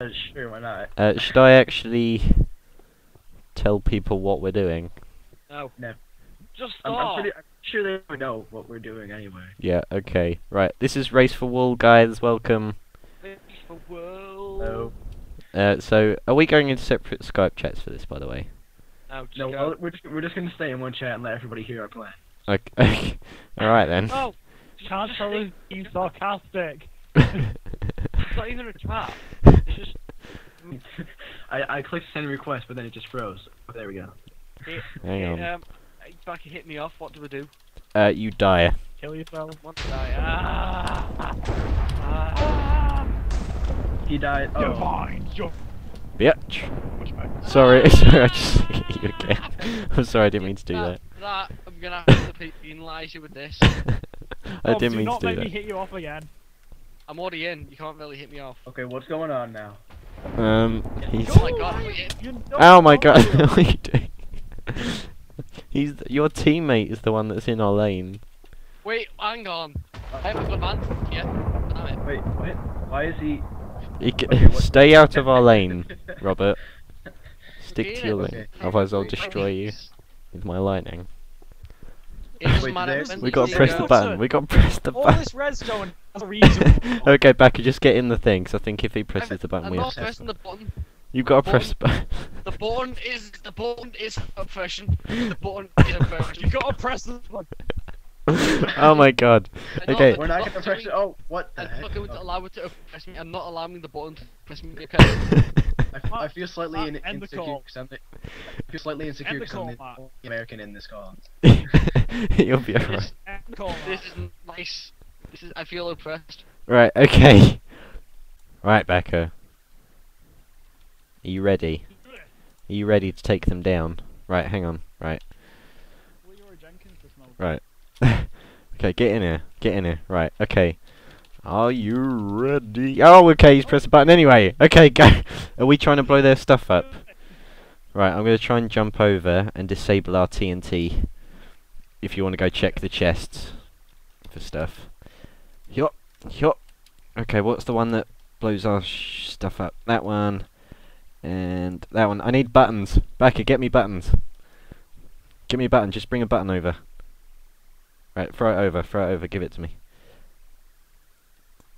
Uh, sure, why not? Uh, should I actually tell people what we're doing? No. No. Just I'm, stop. I'm, pretty, I'm sure they know what we're doing anyway. Yeah, okay. Right, this is Race for Wool, guys. Welcome. Race for world. So, Uh, so, are we going into separate Skype chats for this, by the way? No, no, well, we're just, we're just gonna stay in one chat and let everybody hear our plan. Okay. Alright then. Oh, Can't just tell stay- being sarcastic. It's not even a trap. It's just I, I clicked send request, but then it just froze. Oh, there we go. it, Hang it, on. um, back hit me off. What do we do? Uh, you die. Kill yourself. Want to die? Ah. Ah. He died. You're Oh, fine. You're Bitch. Sorry, sorry, I just hit you again. I'm sorry, I didn't mean to do that. That I'm gonna have to penalise you with this. I Bob, didn't mean to not do make me hit you off again. I'm already in. You can't really hit me off. okay. What's going on now? Um, he's. Oh my god. I'm in. You know- Oh my god, what are you doing? He's your teammate is the one that's in our lane. Wait, hang on. I haven't got advantage yet. Damn it. Wait, what? Why is he? You c- Okay, stay out of our lane, Robert. Stick to your lane, Okay. otherwise I'll destroy you with my lightning. It Wait, matter there's- when We you gotta press the go. button. We gotta press the All button. this redstone has a reason. Okay, Becker, just get in the thing. Cause I think if he presses I'm- the button, I'm we have to. pressing the button. You've got to press the button. The button is the button is oppression. The button is oppression. You've gotta press the button. oh my god. Okay. We're not not gonna press it. Oh, what the I'm heck? not going to Oh, allow it to press me. I'm not allowing the button to press me. Okay. I, f- I feel slightly Matt, in, end the insecure call. because I'm the, I feel slightly insecure the because I'm call, the only American in this call. You'll be alright. This, End the call, this isn't nice. This is. I feel oppressed. Right, okay. Right, Becca. Are you ready? Are you ready to take them down? Right, hang on. Right. Leeroy Jenkins just. Right. okay, get in here. Get in here. Right, okay. Are you ready? Oh, okay, he's pressed the button anyway. Okay, go. Are we trying to blow their stuff up? Right, I'm going to try and jump over and disable our TNT. If you want to go check the chests for stuff. Yup, yup. Okay, what's the one that blows our sh stuff up? That one. And that one. I need buttons. Backer, get me buttons. Give me a button. Just bring a button over. Right, throw it over. Throw it over. Give it to me.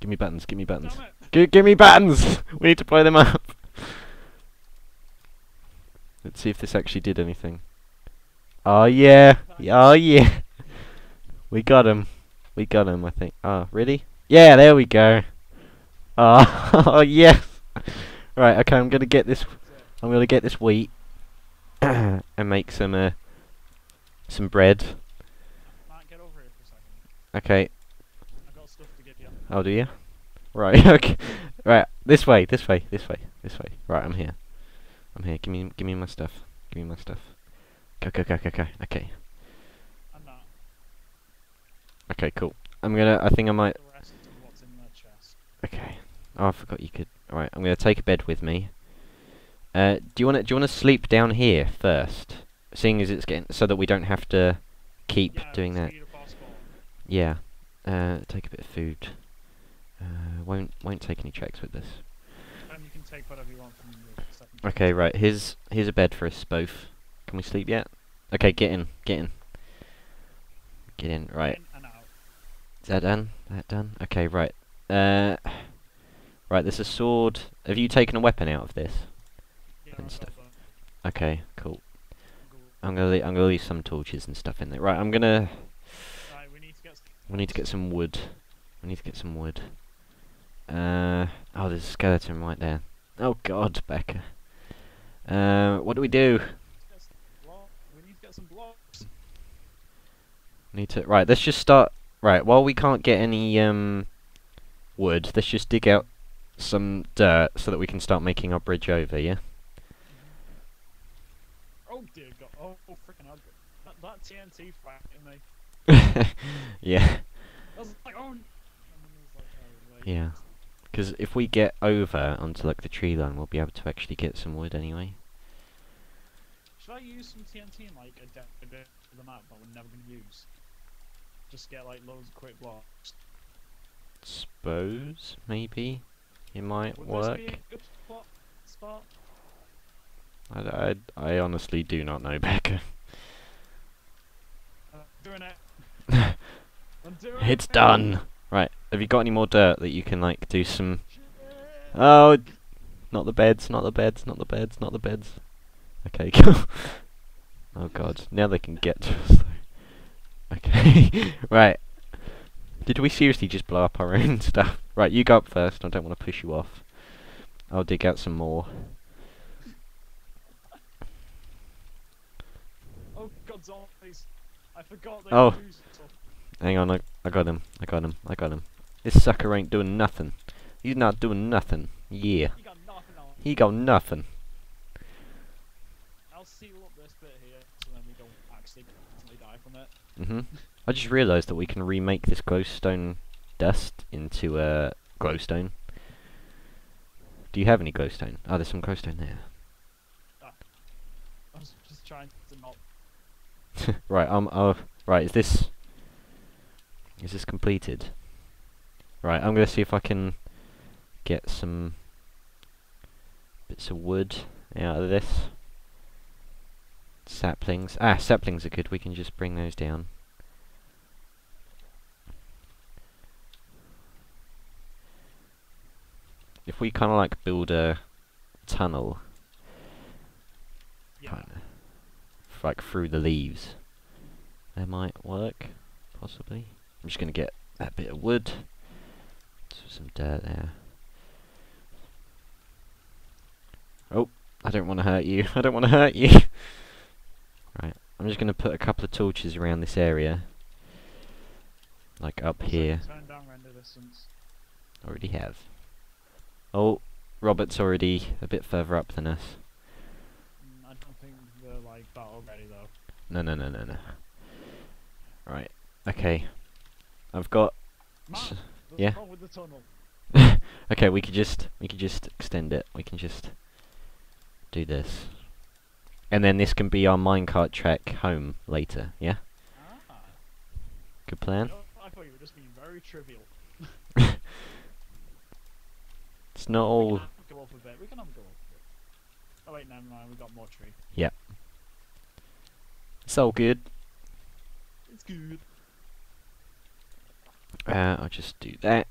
Give me buttons. Give me buttons. Gi- give me buttons! we need to blow them up. Let's see if this actually did anything. Oh yeah! Oh yeah! We got him. We got him, I think. Oh, really? Yeah, there we go. Oh, oh yes! Right, okay, I'm gonna get this. I'm gonna get this wheat and make some uh, some bread. Matt, get over here for a second. Okay, I've got stuff to give you. Oh, do you? Right. Okay. Right. This way. This way. This way. This way. Right. I'm here. I'm here. Give me. Give me my stuff. Give me my stuff. Go. Go. Go. Go. Go. Okay. Okay. Cool. I'm gonna. I think I might. The rest of what's in the chest. Okay. Oh, I forgot you could. All right. I'm gonna take a bed with me. Uh, do you wanna? Do you wanna sleep down here first? Seeing as it's getting so that we don't have to keep Yeah, doing that. speed up our score. Yeah. Uh, take a bit of food. Uh, won't won't take any checks with this. And you can take whatever you want from the. Okay, right. Here's here's a bed for us both. Can we sleep yet? Okay, get in, get in, get in. Right, In and out. is that done? That done? Okay, right. Uh, right. There's a sword. Have you taken a weapon out of this? Yeah, And stuff. Okay, cool. I'm gonna I'm gonna leave some torches and stuff in there. Right, I'm gonna. Right, we need to get. We need to get some wood. We need to get some wood. Uh oh, there's a skeleton right there. Oh God, Becca. Uh, what do we do? get s- blo- We need to get some blocks. Need to right. Let's just start. Right. While we can't get any um wood, let's just dig out some dirt so that we can start making our bridge over. Yeah. Oh dear God! Oh, oh freaking hell! That, that TNT frightened me. yeah. Like, oh. n- and then it was like, oh. Yeah. Because if we get over onto like the tree line, we'll be able to actually get some wood anyway. Should I use some TNT in like a, de- a bit of the map that we're never gonna use? Just get like loads of quick blocks. Suppose maybe it might Would work. this be a good plan? I, I, I honestly do not know, Becca. I'm doing it. Doing It's it. done. Right, have you got any more dirt that you can like do some? Oh, not the beds, not the beds, not the beds, not the beds. Okay, cool. oh god, now they can get to us. Okay, right. Did we seriously just blow up our own stuff? Right, you go up first. I don't want to push you off. I'll dig out some more. Oh god, zombies. I forgot they Oh. Hang on, I, I got him. I got him. I got him. This sucker ain't doing nothing. He's not doing nothing. Yeah, You got nothing on. he got nothing. I'll seal up this bit here so then we don't actually constantly die from it. Mhm. I just realised that we can remake this glowstone dust into uh, glowstone. Do you have any glowstone? Oh, there's some glowstone there. I was just trying to not. right, um, oh, right. Is this is this completed? Right, I'm gonna see if I can get some bits of wood out of this. Saplings. Ah, saplings are good. We can just bring those down. If we kind of like build a tunnel, Yeah. kinda, like through the leaves, that might work, possibly. I'm just gonna get that bit of wood, so some dirt there. Oh, I don't want to hurt you. I don't want to hurt you. I'm just gonna put a couple of torches around this area, like up Also, here. Turn down render distance. Already have. Oh, Robert's already a bit further up than us. Mm, I don't think they're like that already though. No, no, no, no, no. Right. Okay. I've got. Matt, yeah. a with the tunnel. okay, we could just we could just extend it. We can just do this, and then this can be our minecart trek home later. Yeah. Ah. Good plan. I thought you were just being very trivial. It's not We all. can go up a bit. We can have go up a bit. Oh wait, never mind. We got more tree. Yep. It's all good. It's good. Uh, I'll just do that.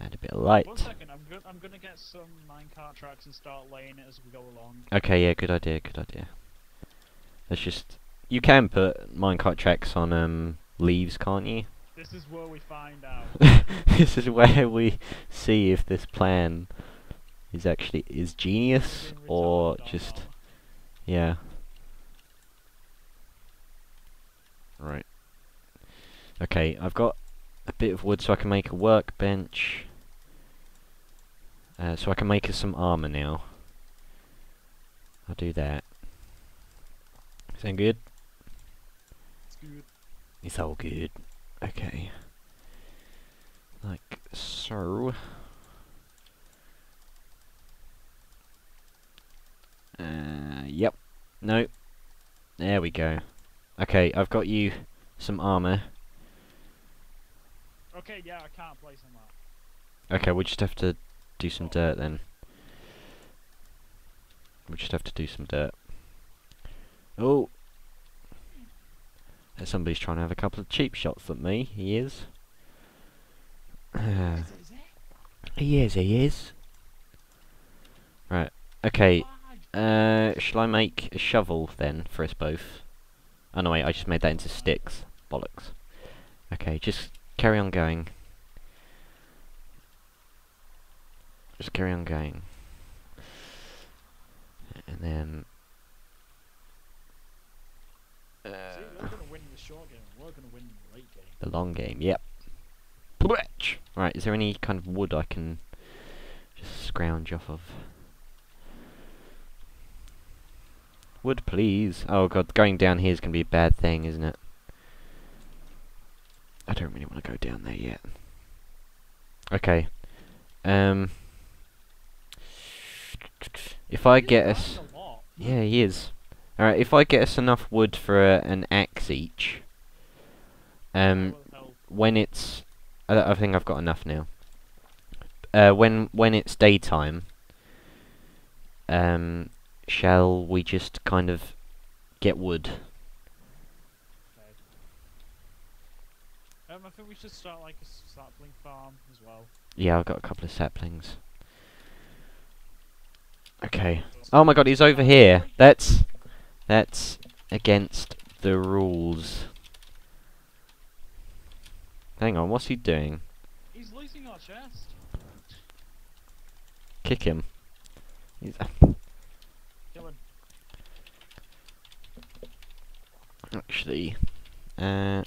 Add a bit of light. second. I'm go- I'm gonna get some minecart tracks and start laying it as we go along. Okay, yeah, good idea, good idea. Let's just. You can put minecart tracks on um leaves, can't you? This is where we find out. this is where we see if this plan is actually is genius or just yeah. Right. Okay, I've got a bit of wood so I can make a workbench. Uh, so I can make us some armor now. I'll do that. Sound good? It's good. It's all good. Okay. Like so. Uh, yep. No. There we go. Okay, I've got you some armor. Okay, yeah, I can't place on that. Okay, we just have to do some dirt then. We just have to do some dirt. Oh! Somebody's trying to have a couple of cheap shots at me. He is. He is, he is. Right, okay. Uh, shall I make a shovel then for us both? Oh no wait, I just made that into sticks. Bollocks. Okay, just carry on going. Just carry on going. And then... Uh, See, we're gonna win the short game. We're gonna win the late game. the long game, yep. Right, is there any kind of wood I can just scrounge off of? Wood, please. Oh god, going down here is going to be a bad thing, isn't it? I don't really want to go down there yet. Okay. Um. If I get us. Yeah, he is. Alright, if I get us enough wood for uh, an axe each, um, What the hell? when it's, I, I think I've got enough now. Uh, when when it's daytime, um, shall we just kind of get wood? Um, I think we should start like a sapling farm as well. Yeah, I've got a couple of saplings. Okay. Oh my god, he's over here. That's that's against the rules. Hang on, what's he doing? He's losing our chest. Kick him. He's Kill him. actually uh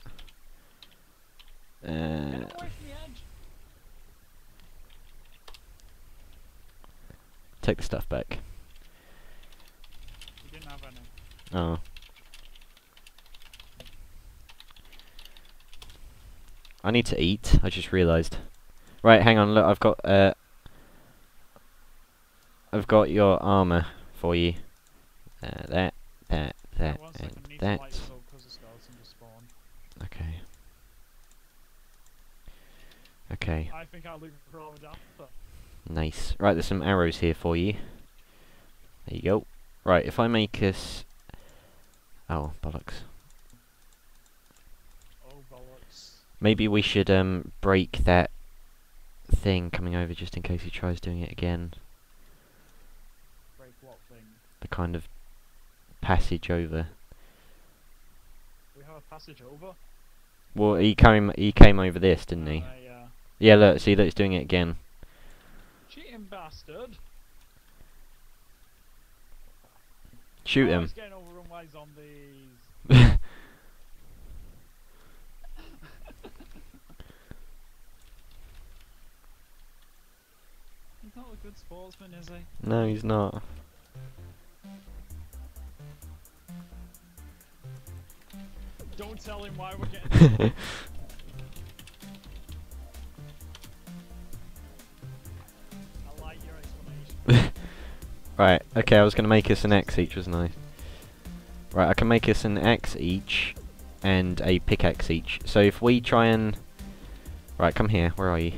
uh take the stuff back. You didn't have any. Oh. I need to eat, I just realised. Right, hang on, look, I've got, uh... I've got your armour for you. Uh, that, that, that, One and that. to light this up 'cause the skeleton just spawned. Okay. Okay, I think I'll look for all the. Nice. Right, there's some arrows here for you. There you go. Right, if I make us... Oh, bollocks. Oh bollocks. Maybe we should um break that thing coming over just in case he tries doing it again. Break what thing? The kind of passage over. We have a passage over. Well, he came he came over this, didn't he? Uh, yeah. Yeah, look, see, look, he's doing it again. Cheating bastard. Shoot oh, him. He's getting overrun by zombies. He's not a good sportsman, is he? no, he's not. Don't tell him why we're getting. right, okay, I was gonna make us an axe each, wasn't I? Right, I can make us an axe each and a pickaxe each. So if we try and right, come here. Where are you?